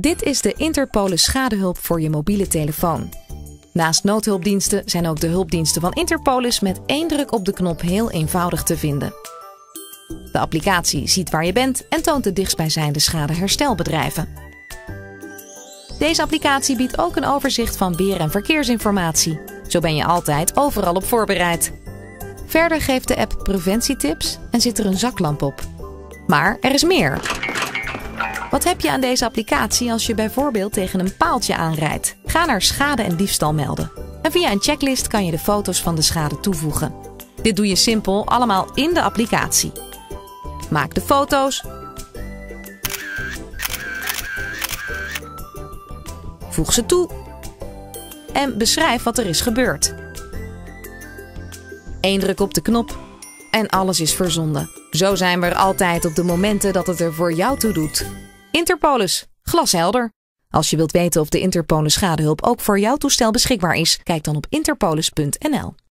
Dit is de Interpolis schadehulp voor je mobiele telefoon. Naast noodhulpdiensten zijn ook de hulpdiensten van Interpolis met één druk op de knop heel eenvoudig te vinden. De applicatie ziet waar je bent en toont de dichtstbijzijnde schadeherstelbedrijven. Deze applicatie biedt ook een overzicht van weer- en verkeersinformatie. Zo ben je altijd overal op voorbereid. Verder geeft de app preventietips en zit er een zaklamp op. Maar er is meer. Wat heb je aan deze applicatie als je bijvoorbeeld tegen een paaltje aanrijdt? Ga naar schade en diefstal melden. En via een checklist kan je de foto's van de schade toevoegen. Dit doe je simpel allemaal in de applicatie. Maak de foto's. Voeg ze toe. En beschrijf wat er is gebeurd. Eén druk op de knop en alles is verzonden. Zo zijn we er altijd op de momenten dat het er voor jou toe doet. Interpolis, glashelder. Als je wilt weten of de Interpolis schadehulp ook voor jouw toestel beschikbaar is, kijk dan op interpolis.nl.